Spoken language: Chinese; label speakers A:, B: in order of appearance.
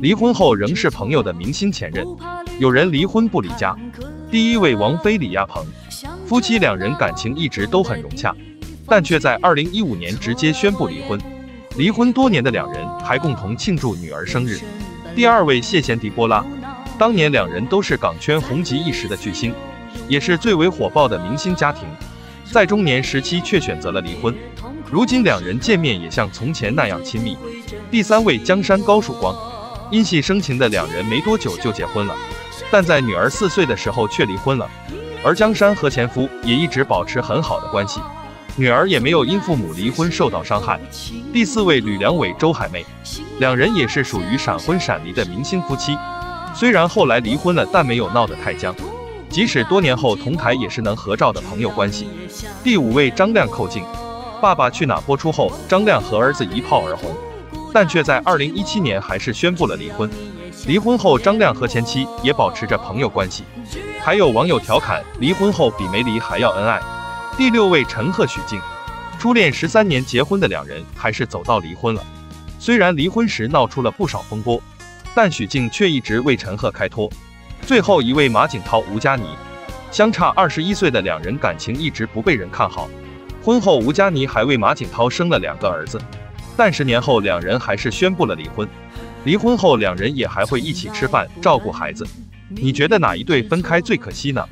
A: 离婚后仍是朋友的明星前任。有人离婚不离家，第一位王菲李亚鹏，夫妻两人感情一直都很融洽，但却在二零一五年直接宣布离婚。离婚多年的两人还共同庆祝女儿生日。第二位谢贤迪波拉，当年两人都是港圈红极一时的巨星，也是最为火爆的明星家庭，在中年时期却选择了离婚。如今两人见面也像从前那样亲密。第三位江山高曙光，因戏生情的两人没多久就结婚了，但在女儿四岁的时候却离婚了。而江山和前夫也一直保持很好的关系，女儿也没有因父母离婚受到伤害。第四位吕良伟周海媚，两人也是属于闪婚闪离的明星夫妻，虽然后来离婚了，但没有闹得太僵，即使多年后同台也是能合照的朋友关系。第五位张亮寇静，《爸爸去哪儿》播出后，张亮和儿子一炮而红。但却在二零一七年还是宣布了离婚。离婚后，张亮和前妻也保持着朋友关系。还有网友调侃，离婚后比没离还要恩爱。第六位陈赫许静，初恋十三年结婚的两人还是走到离婚了。虽然离婚时闹出了不少风波，但许静却一直为陈赫开脱。最后一位马景涛吴佳妮，相差二十一岁的两人感情一直不被人看好。婚后，吴佳妮还为马景涛生了两个儿子。但十年后，两人还是宣布了离婚。离婚后，两人也还会一起吃饭、照顾孩子。你觉得哪一对分开最可惜呢？